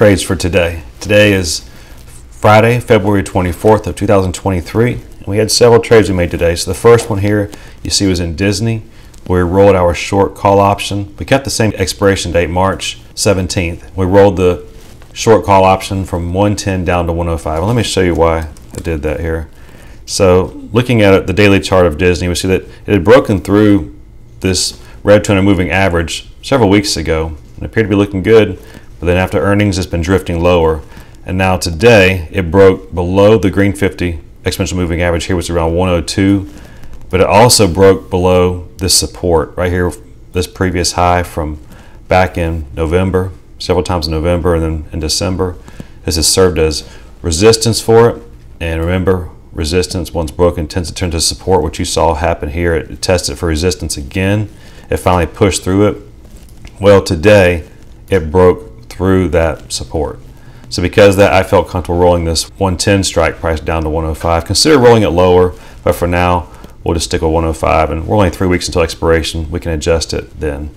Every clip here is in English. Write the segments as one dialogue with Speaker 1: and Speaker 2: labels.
Speaker 1: trades for today. Today is Friday, February 24th of 2023. And we had several trades we made today. So the first one here you see was in Disney. We rolled our short call option. We kept the same expiration date, March 17th. We rolled the short call option from 110 down to 105. let me show you why I did that here. So looking at the daily chart of Disney, we see that it had broken through this red 200 moving average several weeks ago and appeared to be looking good. But then after earnings, it's been drifting lower. And now today, it broke below the green 50 exponential moving average here, was around 102. But it also broke below this support right here, this previous high from back in November, several times in November and then in December. This has served as resistance for it. And remember, resistance once broken tends to turn to support, which you saw happen here. It tested for resistance again. It finally pushed through it. Well, today it broke through that support. So because that, I felt comfortable rolling this 110 strike price down to 105. Consider rolling it lower, but for now, we'll just stick with 105. And we're only three weeks until expiration. We can adjust it then.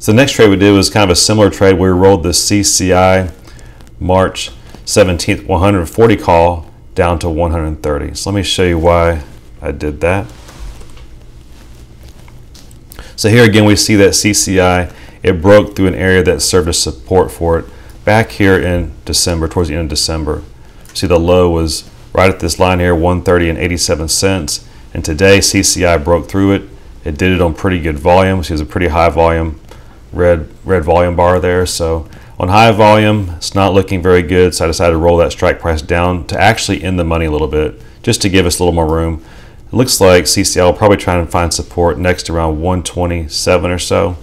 Speaker 1: So the next trade we did was kind of a similar trade. We rolled the CCI March 17th 140 call down to 130. So let me show you why I did that. So here again, we see that CCI it broke through an area that served as support for it back here in December, towards the end of December. See the low was right at this line here, 130 and 87 cents. And today CCI broke through it. It did it on pretty good volume. See, it was a pretty high volume, red red volume bar there. So on high volume, it's not looking very good. So I decided to roll that strike price down to actually in the money a little bit, just to give us a little more room. It looks like CCI will probably try and find support next around 127 or so.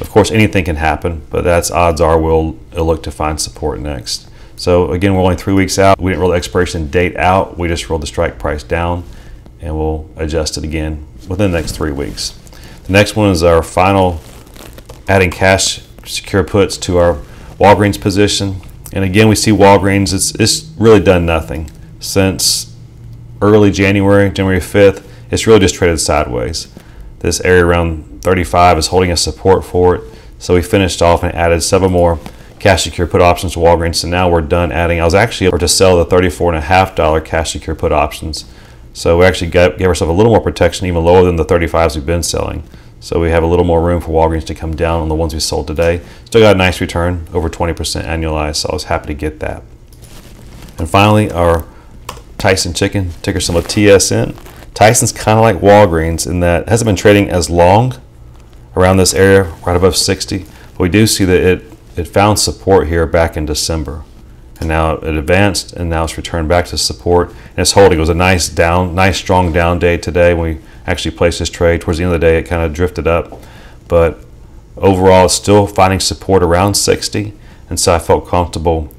Speaker 1: Of course, anything can happen, but that's odds are we'll look to find support next. So again, we're only three weeks out. We didn't roll the expiration date out. We just rolled the strike price down, and we'll adjust it again within the next three weeks. The next one is our final adding cash secure puts to our Walgreens position. And again, we see Walgreens, it's, it's really done nothing since early January, January 5th. It's really just traded sideways. This area around 35 is holding a support for it. So we finished off and added several more cash secure put options to Walgreens. So now we're done adding. I was actually able to sell the $34.5 cash secure put options. So we actually got, gave ourselves a little more protection, even lower than the 35s we've been selling. So we have a little more room for Walgreens to come down on the ones we sold today. Still got a nice return, over 20% annualized. So I was happy to get that. And finally, our Tyson chicken, ticker symbol TSN. Tyson's kind of like Walgreens in that it hasn't been trading as long around this area, right above 60. But we do see that it, it found support here back in December. And now it advanced and now it's returned back to support. And it's holding. It was a nice down, nice strong down day today when we actually placed this trade. Towards the end of the day, it kind of drifted up. But overall, it's still finding support around 60. And so I felt comfortable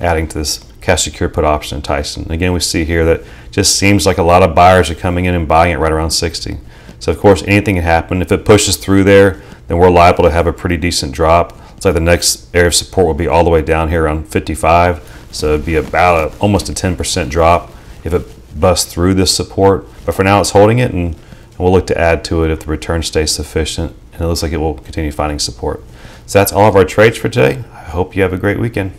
Speaker 1: adding to this cash secure put option in Tyson. Again, we see here that just seems like a lot of buyers are coming in and buying it right around 60. So of course, anything can happen. If it pushes through there, then we're liable to have a pretty decent drop. It's like the next area of support will be all the way down here around 55. So it'd be about a, almost a 10% drop if it busts through this support. But for now, it's holding it, and, and we'll look to add to it if the return stays sufficient. And it looks like it will continue finding support. So that's all of our trades for today. I hope you have a great weekend.